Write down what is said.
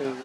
is